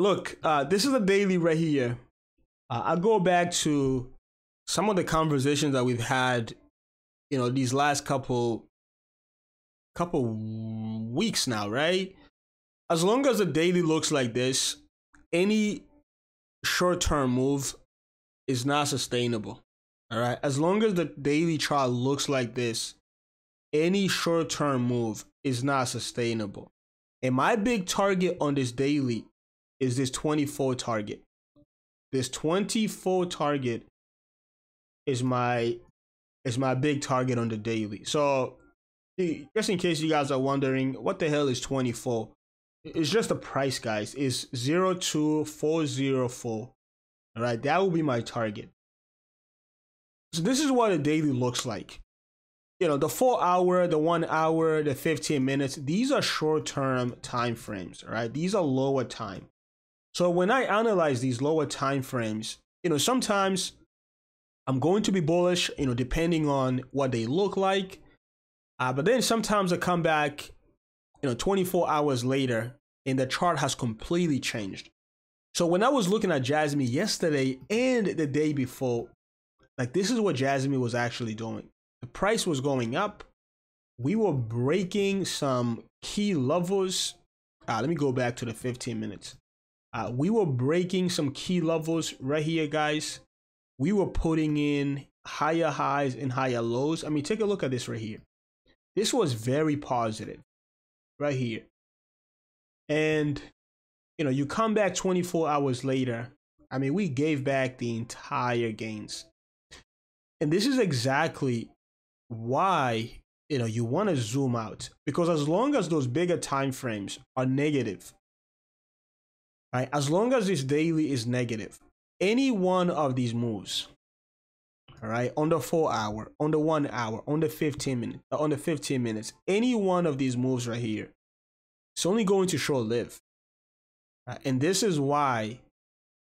look, uh, this is a daily right here. Uh, I go back to some of the conversations that we've had, you know, these last couple couple weeks now, right? As long as the daily looks like this, any short-term move is not sustainable. All right. As long as the daily chart looks like this, any short-term move is not sustainable. And my big target on this daily is this 24 target. This 24 target is my is my big target on the daily. So just in case you guys are wondering, what the hell is 24? It's just a price, guys. It's 02404. All right, that will be my target. So this is what a daily looks like. You know, the 4 hour, the 1 hour, the 15 minutes, these are short-term time frames, all right? These are lower time. So when I analyze these lower time frames, you know, sometimes I'm going to be bullish, you know, depending on what they look like. Uh, but then sometimes I come back, you know, 24 hours later and the chart has completely changed. So when I was looking at Jasmy yesterday and the day before, like this is what Jasmy was actually doing. The price was going up. We were breaking some key levels. Uh, let me go back to the 15 minutes. Uh, we were breaking some key levels right here, guys. We were putting in higher highs and higher lows. I mean, take a look at this right here. This was very positive right here. And, you know, you come back 24 hours later. I mean, we gave back the entire gains. And this is exactly why, you know, you want to zoom out because as long as those bigger time frames are negative, right? As long as this daily is negative, any one of these moves all right on the four hour on the one hour on the 15 minute uh, on the 15 minutes any one of these moves right here it's only going to short live uh, and this is why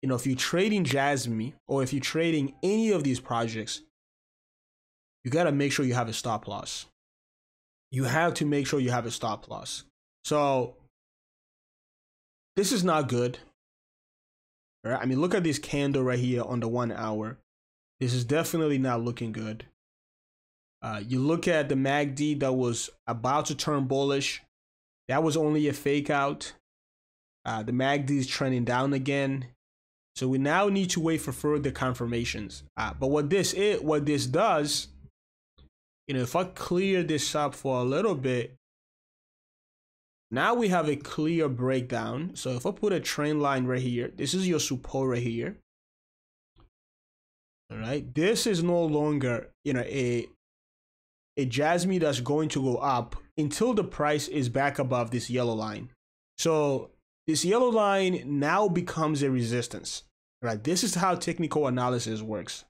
you know if you're trading Jasmy or if you're trading any of these projects you got to make sure you have a stop loss. You have to make sure you have a stop loss. So this is not good all right i mean look at this candle right here on the one hour this is definitely not looking good. Uh, you look at the MACD that was about to turn bullish. That was only a fake out. Uh, the MACD is trending down again. So we now need to wait for further confirmations. Uh, but what this is, what this does, you know, if I clear this up for a little bit, now we have a clear breakdown. So if I put a trend line right here, this is your support right here. All right. This is no longer, you know, a a Jasmy that's going to go up until the price is back above this yellow line. So this yellow line now becomes a resistance. Right. This is how technical analysis works.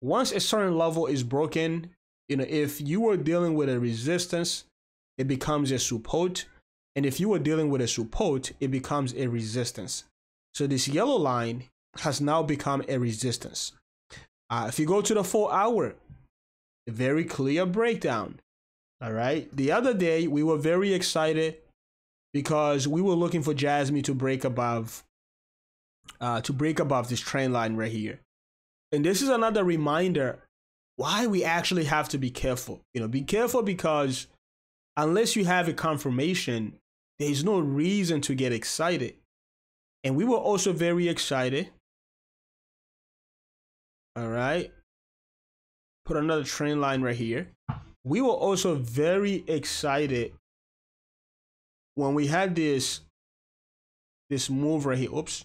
Once a certain level is broken, you know, if you were dealing with a resistance, it becomes a support. And if you were dealing with a support, it becomes a resistance. So this yellow line has now become a resistance. Uh, if you go to the four hour, a very clear breakdown. All right. The other day, we were very excited because we were looking for Jasmy to break above, uh, to break above this trend line right here. And this is another reminder why we actually have to be careful. You know, be careful because unless you have a confirmation, there's no reason to get excited. And we were also very excited all right. Put another trend line right here. We were also very excited when we had this this move right here. Oops.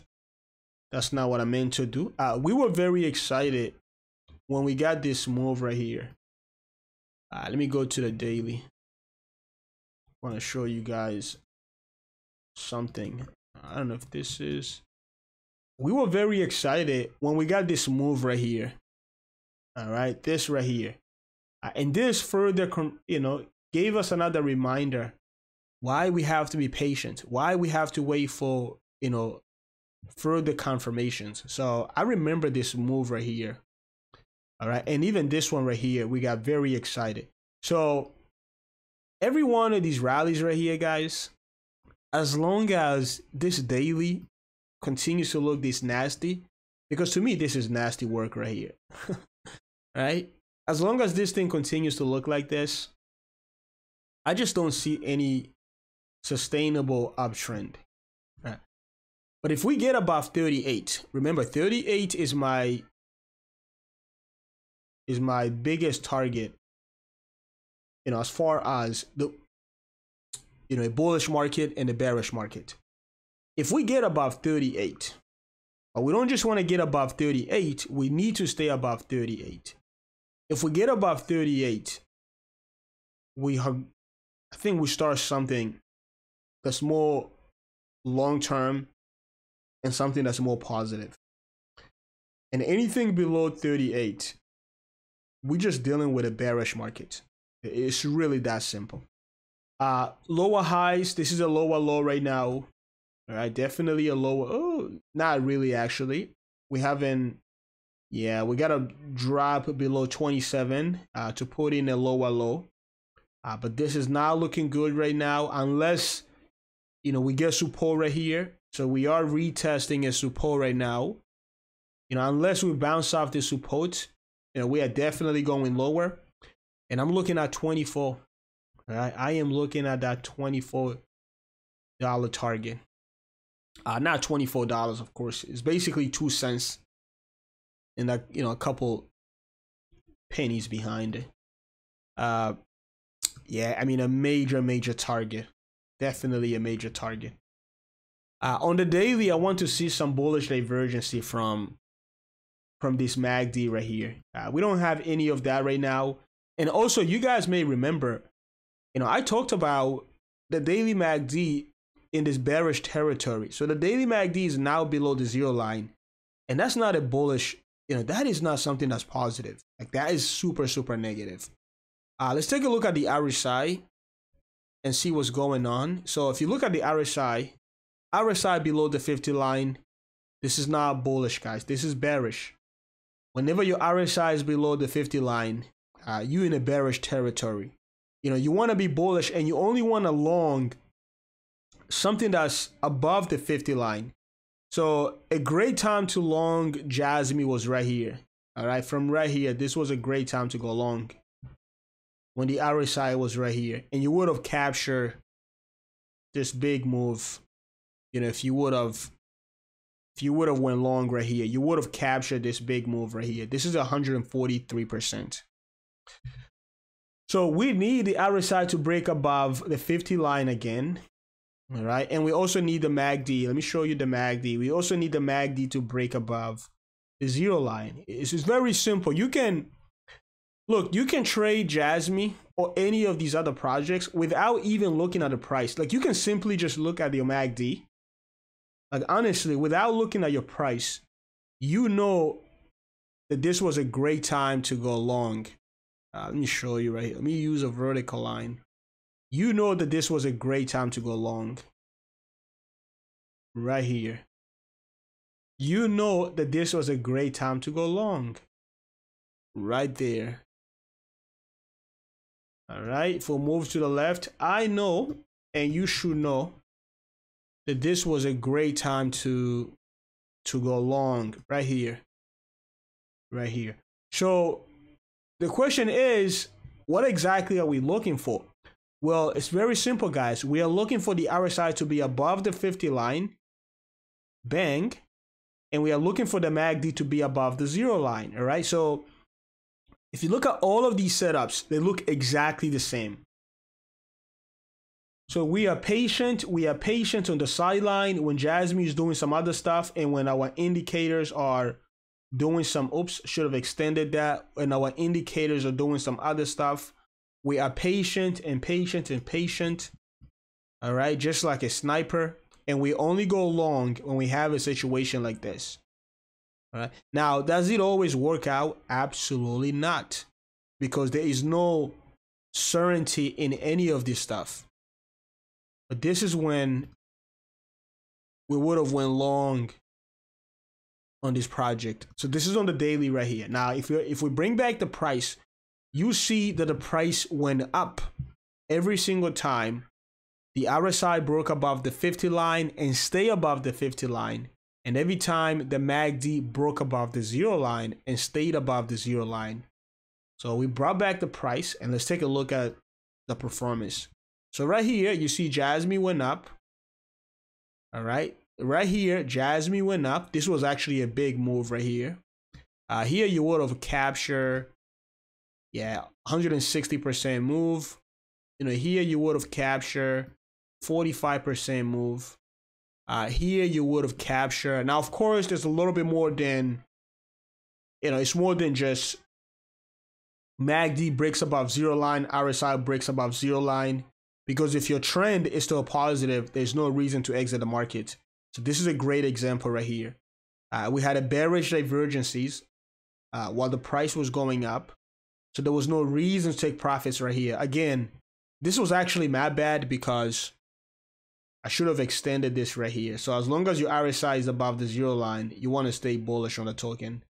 That's not what I meant to do. Uh, we were very excited when we got this move right here. Uh, let me go to the daily. I want to show you guys something. I don't know if this is we were very excited when we got this move right here. All right, this right here. Uh, and this further, you know, gave us another reminder why we have to be patient, why we have to wait for, you know, further confirmations. So I remember this move right here. All right. And even this one right here, we got very excited. So every one of these rallies right here, guys, as long as this daily continues to look this nasty, because to me this is nasty work right here. right? As long as this thing continues to look like this, I just don't see any sustainable uptrend. Right? But if we get above 38, remember 38 is my is my biggest target. You know, as far as the you know, a bullish market and a bearish market. If we get above 38, but we don't just want to get above 38, we need to stay above 38. If we get above 38, we have, I think we start something that's more long term and something that's more positive. And anything below 38, we're just dealing with a bearish market. It's really that simple. Uh, lower highs, this is a lower low right now. All right, definitely a lower. Oh, not really, actually. We haven't. Yeah, we got to drop below 27 uh, to put in a lower low. Uh, but this is not looking good right now unless, you know, we get support right here. So we are retesting a support right now. You know, unless we bounce off the support, you know, we are definitely going lower. And I'm looking at 24. Right? I am looking at that $24 target. Uh, not $24, of course. It's basically two cents and that, you know, a couple pennies behind it. Uh, yeah, I mean, a major, major target. Definitely a major target. Uh, on the daily, I want to see some bullish divergency from from this MACD right here. Uh, we don't have any of that right now. And also, you guys may remember, you know, I talked about the daily MACD in this bearish territory. So the daily MACD is now below the zero line. And that's not a bullish, you know, that is not something that's positive. Like that is super, super negative. Uh, let's take a look at the RSI and see what's going on. So if you look at the RSI, RSI below the 50 line, this is not bullish, guys. This is bearish. Whenever your RSI is below the 50 line, uh, you in a bearish territory. You know, you want to be bullish and you only want to long something that's above the 50 line. So a great time to long Jasmy was right here. All right, from right here, this was a great time to go long. When the RSI was right here, and you would have captured this big move. You know, if you would have, if you would have went long right here, you would have captured this big move right here. This is 143 percent. So we need the RSI to break above the 50 line again. All right. And we also need the MACD. Let me show you the MACD. We also need the MACD to break above the zero line. It's, very simple. You can look, you can trade Jasmy or any of these other projects without even looking at the price. Like you can simply just look at your MACD. Like honestly, without looking at your price, you know that this was a great time to go long. Uh, let me show you right here. Let me use a vertical line you know that this was a great time to go long. Right here. You know that this was a great time to go long. Right there. All right, for move to the left, I know, and you should know, that this was a great time to to go long right here. Right here. So the question is, what exactly are we looking for? Well, it's very simple, guys. We are looking for the RSI to be above the 50 line. Bang. And we are looking for the MACD to be above the zero line. All right. So if you look at all of these setups, they look exactly the same. So we are patient. We are patient on the sideline when Jasmy is doing some other stuff and when our indicators are doing some, oops, should have extended that. And our indicators are doing some other stuff. We are patient and patient and patient. All right, just like a sniper. And we only go long when we have a situation like this. All right. Now, does it always work out? Absolutely not. Because there is no certainty in any of this stuff. But this is when we would have went long on this project. So this is on the daily right here. Now, if we if we bring back the price you see that the price went up every single time the RSI broke above the 50 line and stay above the 50 line. And every time the MACD broke above the zero line and stayed above the zero line. So we brought back the price and let's take a look at the performance. So right here, you see Jasmy went up. All right. Right here, Jasmy went up. This was actually a big move right here. Uh, here you would have captured, yeah, 160% move. You know, here you would have captured 45% move. Uh, here you would have captured. Now, of course, there's a little bit more than, you know, it's more than just MACD breaks above zero line, RSI breaks above zero line. Because if your trend is still positive, there's no reason to exit the market. So this is a great example right here. Uh, we had a bearish divergences uh, while the price was going up. So there was no reason to take profits right here. Again, this was actually my bad because I should have extended this right here. So as long as your RSI is above the zero line, you want to stay bullish on the token.